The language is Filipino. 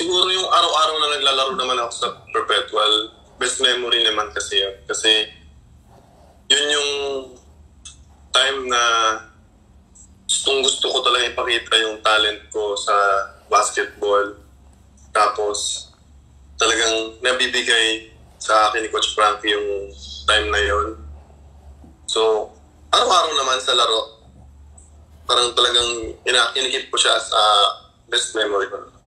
Siguro yung araw-araw na naglalaro naman ako sa Perpetual, best memory naman kasi yun. Kasi yun yung time na gustong gusto ko talaga ipakita yung talent ko sa basketball. Tapos talagang nabibigay sa akin ni Coach Frankie yung time na yon. So, araw-araw naman sa laro, parang talagang ina- inikip ko siya sa best memory ko.